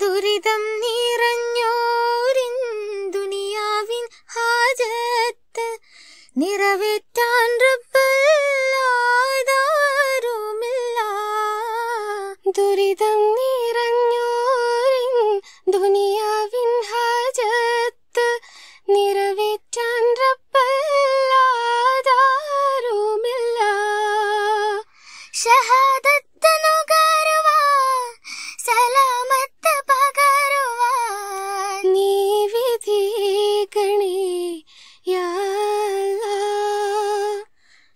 ദുരിതം നിറഞ്ഞോരിൻ ദുനിയാവിൻ ഹാജത്ത് നിറവേറ്റാൻ റബ്ബല്ലാതാരുമില്ല. ദുരിതം നിറഞ്ഞോരിൻ ദുനിയാവിൻ ഹാജത്ത് നിറവേറ്റാൻ റബ്ബല്ലാതാരുമില്ല. ഷഹാദത്ത്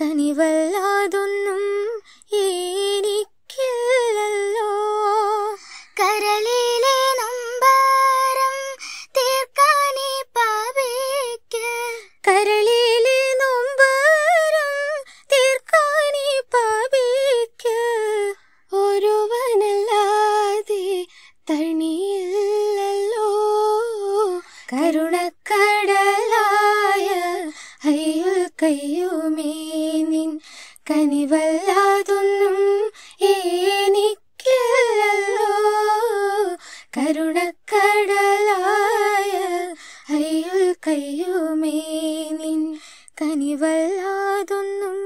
കനിവല്ലാതൊന്നും എനിക്കില്ലല്ലോ. കരളിലെ നൊമ്പാരം തീർക്കാനീ പാവയ്ക്ക്. കരളിലെ നൊമ്പാരം തീർക്കാനീ പാവയ്ക്ക്. ഒരുവനല്ലാതെ തണിയില്ലല്ലോ കരുണക്കടലായ അയ്യുൾ കയ്യ കനിവല്ലാതൊന്നും എനിക്കില്ലല്ലോ. കരുണക്കടലായ അയ്യുൽ കയ്യുമേനിൻ കനിവല്ലാതൊന്നും